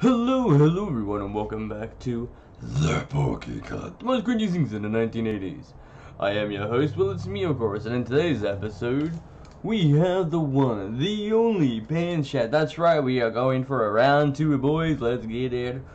Hello, hello everyone, and welcome back to The Pokecut, the most cringy things in the 1980s. I am your host, Will it's me of course, and in today's episode, we have the one, the only Pantsahat. That's right, we are going for a round two, boys, let's get it.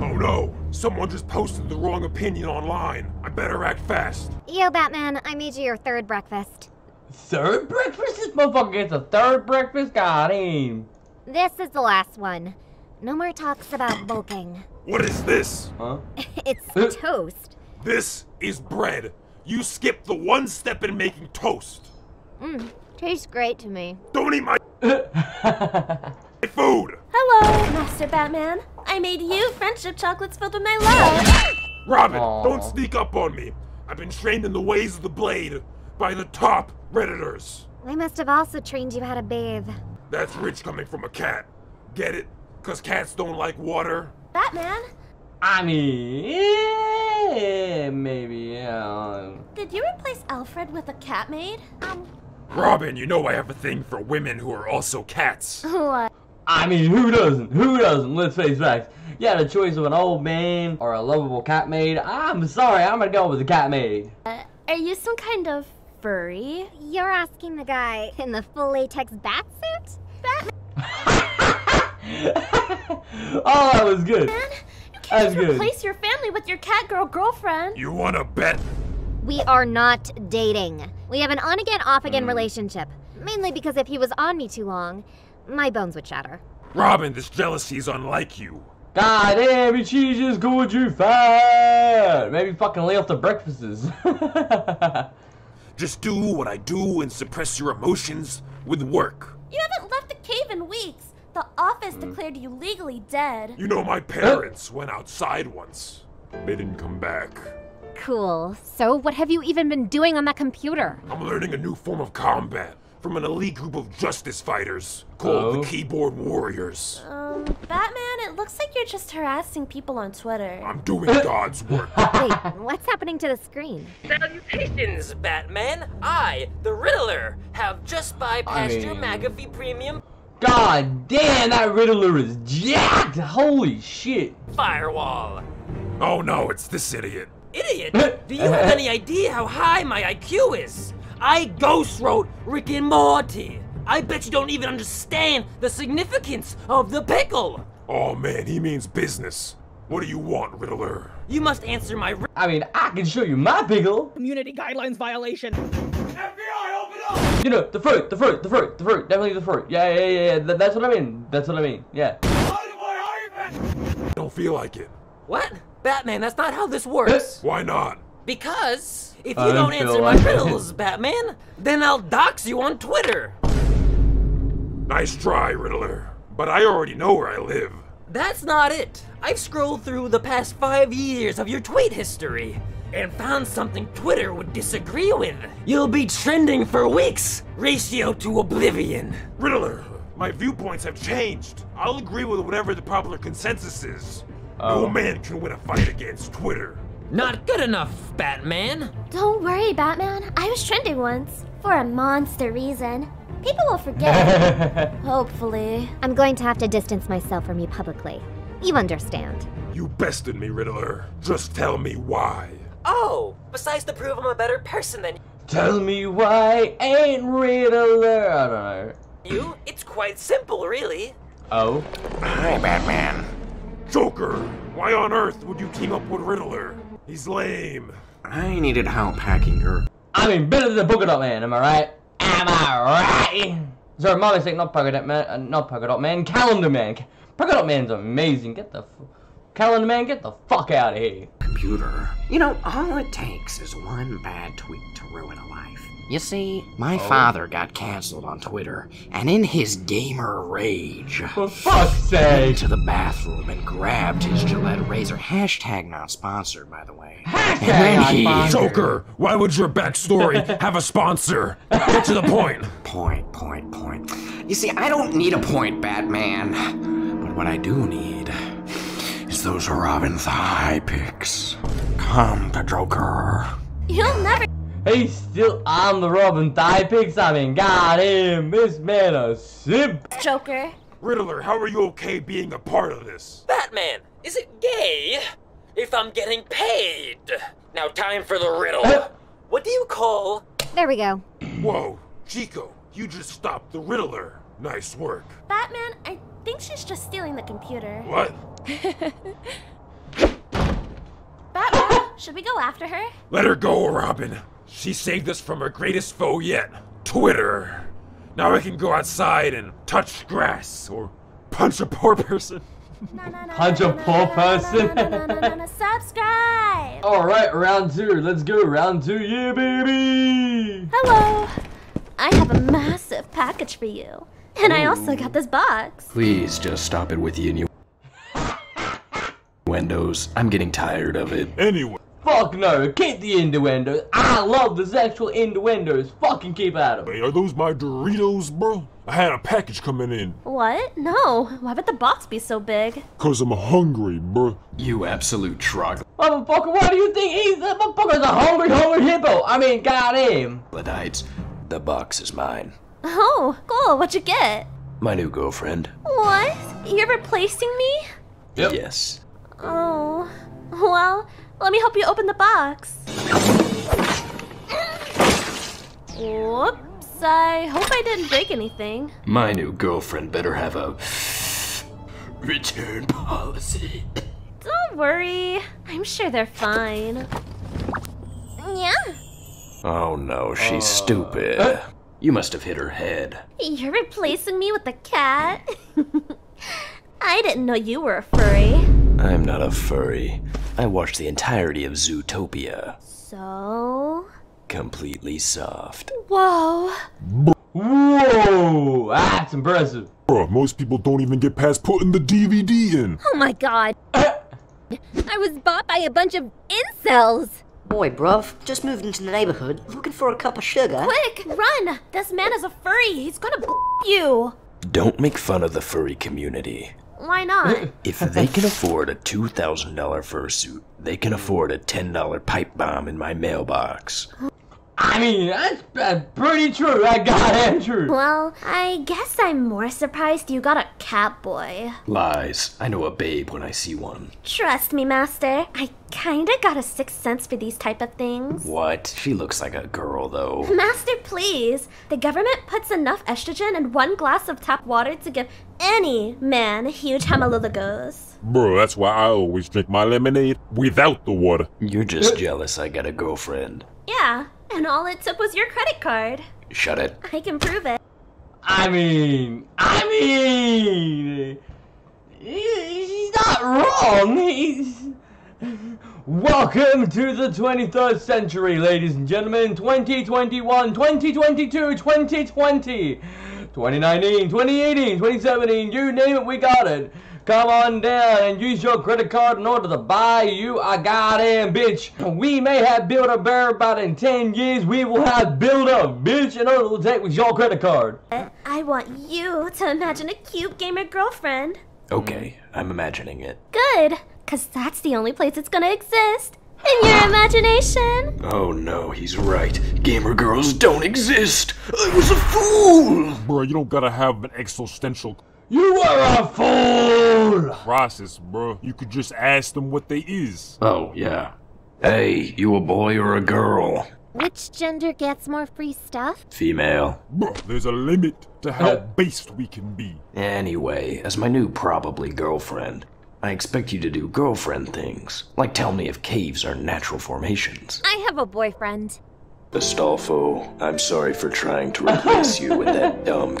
Oh no! Someone just posted the wrong opinion online. I better act fast. Yo, Batman, I made you your third breakfast. Third breakfast? This motherfucker gets a third breakfast? God damn. This is the last one. No more talks about bulking. What is this? Huh? it's toast. This is bread. You skipped the one step in making toast. Mmm, tastes great to me. Don't eat my food! Hello, Master Batman. I made you friendship chocolates filled with my love. Robin, Aw. don't sneak up on me. I've been trained in the ways of the blade by the top Redditors. I must have also trained you how to bathe. That's rich coming from a cat. Get it? Cause cats don't like water? Batman, I mean, yeah, maybe, yeah. did you replace Alfred with a cat maid? Um, Robin, you know I have a thing for women who are also cats. what? I mean, who doesn't? Who doesn't? Let's face facts. You had a choice of an old man or a lovable cat maid. I'm sorry, I'm gonna go with the cat maid. Are you some kind of furry? You're asking the guy in the full latex bat suit? oh, that was good. Man, you can't just good. replace your family with your cat girl girlfriend. You wanna bet? We are not dating. We have an on again, off Hmm. again relationship. Mainly because if he was on me too long, my bones would shatter. Robin, this jealousy is unlike you. God damn it, she just called you fat. Maybe fucking lay off the breakfasts. Just do what I do and suppress your emotions with work. You haven't left the cave in weeks. The office hmm. declared you legally dead. You know, my parents went outside once. They didn't come back. Cool. So, what have you even been doing on that computer? I'm learning a new form of combat from an elite group of justice fighters called Oh. the Keyboard Warriors. Um, Batman, it looks like you're just harassing people on Twitter. I'm doing God's work. Wait, what's happening to the screen? Salutations, Batman! I, the Riddler, have just bypassed your mean- McAfee Premium God damn, that Riddler is jacked. Holy shit. firewall. Oh no, it's this idiot. Idiot! Do you have any idea how high my IQ is? I ghost wrote Rick and Morty. I bet you don't even understand the significance of the pickle. Oh man, he means business. What do you want, Riddler? You must answer my ri- I mean, I can show you my pickle. community guidelines violation. FBI, open up! You know, the fruit, the fruit, the fruit, the fruit. Definitely the fruit. Yeah, yeah, yeah, yeah. Th- that's what I mean. That's what I mean. Yeah. I don't feel like it. What? Batman, that's not how this works. Why not? Because if you I don't feel answer my like it. riddles, Batman, then I'll dox you on Twitter. Nice try, Riddler. But I already know where I live. That's not it. I've scrolled through the past five years of your tweet history and found something Twitter would disagree with. You'll be trending for weeks, ratio to oblivion. Riddler, my viewpoints have changed. I'll agree with whatever the popular consensus is. Oh. No man can win a fight against Twitter. Not good enough, Batman. Don't worry, Batman. I was trending once. For a monster reason. People will forget. Hopefully. I'm going to have to distance myself from you publicly. You understand. You bested me, Riddler. Just tell me why. Oh, besides to prove I'm a better person than you. Tell me why ain't Riddler. I don't know. you, it's quite simple, really. Oh. Hi, Batman. Joker, why on earth would you team up with Riddler? He's lame. I needed help hacking her. I mean, better than Polka Dot Man, am I right? Am I right? Sorry, my mistake, not Polka Dot Man, uh, not Polka Dot Man, Calendar Man. Ca- Polka Dot Man's amazing. Get the f- Calendar Man, get the fuck out of here. computer. You know, all it takes is one bad tweet to ruin a life. You see, my oh. father got canceled on Twitter, and in his gamer rage, For fuck's went sake. to the bathroom and grabbed his Gillette razor. Hashtag not sponsored, by the way. Hashtag And then not he- sponsored. Joker, why would your backstory have a sponsor? Get to the point. Point, point, point. You see, I don't need a point, Batman. But what I do need is those Robin Thigh pics. Come to Joker. You'll never He's still on the Robin thigh pics. I mean, got him. This man a simp. Joker. Riddler, how are you okay being a part of this? Batman, is it gay if I'm getting paid? Now, time for the riddle. Uh. What do you call There we go. Whoa, Chico, you just stopped the Riddler. Nice work. Batman, I think she's just stealing the computer. What? Batman, should we go after her? Let her go, Robin. She saved us from her greatest foe yet Twitter. Now I can go outside and touch grass or punch a poor person. Punch a na, na, poor na, na, person. Subscribe! Alright, round two. Let's go. Round two. Yeah, baby. Hello. I have a massive package for you. And I also got this box. Please just stop it with the Windows. I'm getting tired of it. Anyway, Fuck no. Keep the innuendos. I love the sexual innuendos. Fucking keep at them. Hey, are those my Doritos, bro? I had a package coming in. What? No. Why would the box be so big? Cause I'm hungry, bro. You absolute Motherfucker, why do you think he's that motherfucker's a hungry, hungry hippo? I mean, goddamn. troglodytes. The box is mine. Oh, cool. What'd you get? My new girlfriend. What? You're replacing me? Yep. Yes. Oh. Well, let me help you open the box. Whoops. I hope I didn't break anything. My new girlfriend better have a return policy. Don't worry. I'm sure they're fine. Yeah. Oh no, she's stupid. uh. You must have hit her head. You're replacing me with a cat? I didn't know you were a furry. I'm not a furry. I watched the entirety of Zootopia. So. Completely soft. Whoa. Whoa, that's impressive. Bro, most people don't even get past putting the DVD in. Oh my god. I was bought by a bunch of incels. Boy, bruv, just moved into the neighborhood, looking for a cup of sugar. Quick, run! This man is a furry. He's gonna b you. Don't make fun of the furry community. Why not? If they can afford a $2,000 fursuit, they can afford a $10 pipe bomb in my mailbox. I mean, that's, that's pretty true. That goddamn true. well, I guess I'm more surprised you got a cat boy. Lies. I know a babe when I see one. Trust me, Master. I kinda got a sixth sense for these type of things. What? She looks like a girl, though. Master, please. The government puts enough estrogen in one glass of tap water to give any man a huge hamaloligos. Bro, that's why I always drink my lemonade without the water. You're just uh, jealous I got a girlfriend. Yeah, and all it took was your credit card. Shut it. I can prove it. I mean, I mean, he- he's not wrong. He's. Welcome to the 23rd century, ladies and gentlemen. 2021, 2022, 2020, 2019, 2018, 2017, you name it, we got it. Come on down and use your credit card in order to buy you a goddamn bitch. We may have built a bear, but in 10 years we will have built a bitch in order to take with your credit card. I want you to imagine a cute gamer girlfriend. Okay, I'm imagining it. Good, because that's the only place it's gonna exist. In your imagination. Oh no, he's right. Gamer girls don't exist. I was a fool. Bro, you don't gotta have an existential You are a fool! process, bro. You could just ask them what they is. Oh yeah. Hey, you a boy or a girl? Which gender gets more free stuff? Female. Bro, there's a limit to how uh, based we can be. Anyway, as my new probably girlfriend, I expect you to do girlfriend things, like tell me if caves are natural formations. I have a boyfriend. Astolfo, I'm sorry for trying to replace you with that dumb.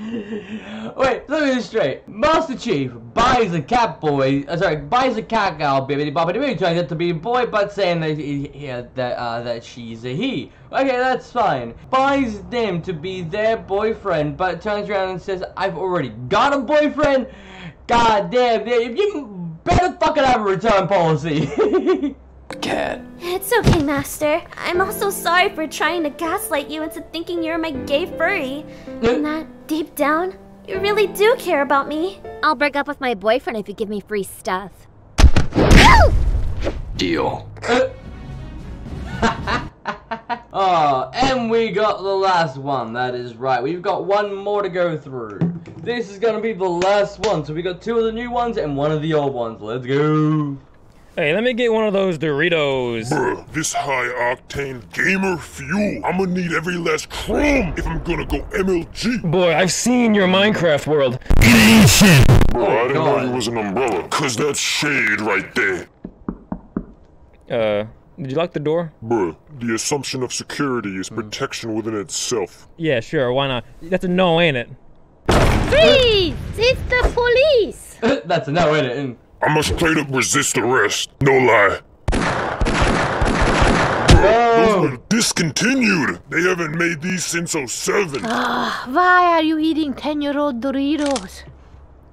Wait, let me get this straight. Master Chief buys a cat boy, uh, sorry, buys a cat gal, baby bobbity boo, turns out to be a boy, but saying that he, yeah, that uh, that she's a he. Okay, that's fine. Buys them to be their boyfriend, but turns around and says, "I've already got a boyfriend." God damn, if you better fucking have a return policy. Cat. It's okay, Master. I'm also sorry for trying to gaslight you into thinking you're my gay furry. And that, deep down, you really do care about me. I'll break up with my boyfriend if you give me free stuff. Deal. oh, and we got the last one. That is right. We've got one more to go through. This is gonna be the last one. So we got two of the new ones and one of the old ones. Let's go. Hey, let me get one of those Doritos. Bruh, this high octane gamer fuel. I'ma need every last crumb if I'm gonna go MLG. Boy, I've seen your Minecraft world. It ain't shit. Bro, I didn't know you was an umbrella. Cause that's shade right there. Uh, did you lock the door? Bruh, the assumption of security is protection within itself. Yeah, sure, why not? That's a no, ain't it? Freeze! It's the police! That's a no, ain't it? And I'ma straight up resist arrest. No lie. Those were discontinued. They haven't made these since 07. Ah, why are you eating 10 year old Doritos?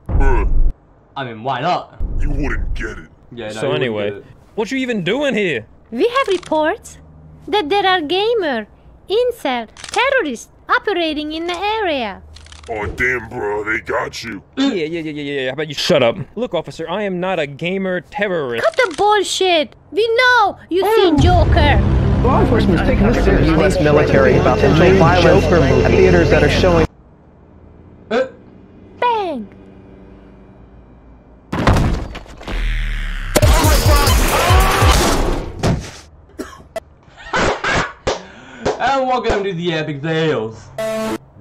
Bruh, I mean, why not? you wouldn't get it. Yeah. No, so anyway, it. what you even doing here? We have reports that there are gamer, incel, terrorists operating in the area. Oh damn, bro, they got you. yeah, yeah, yeah, yeah, yeah. How about you shut up? Look, officer, I am not a gamer terrorist. Cut the bullshit! We know you seen Joker! Law enforcement is taking this to the U.S. military about potential violence at theaters that are showing. Uh, Bang! and welcome to the epic fails.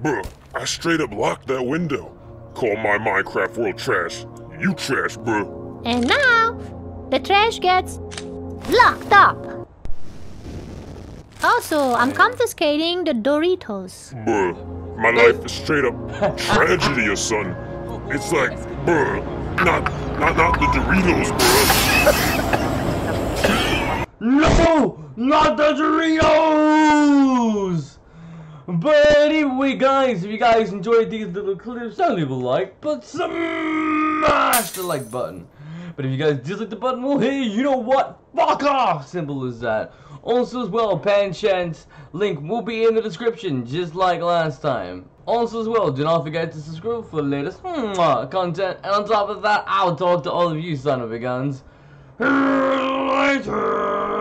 Bruh, I straight up locked that window. Call my Minecraft world trash. You trash, bro. And now, the trash gets locked up. Also, I'm confiscating the Doritos. Bruh, my life is straight up tragedy, son. It's like, bruh, not, not, not the Doritos, bruh. No, not the Doritos. But anyway, guys, if you guys enjoyed these little clips, don't leave a like, but smash the like button. But if you guys dislike the button, well, hey, you know what? Fuck off! Simple as that. Also, as well, Pantsahat's link will be in the description, just like last time. Also, as well, do not forget to subscribe for the latest content. And on top of that, I'll talk to all of you son of a guns later.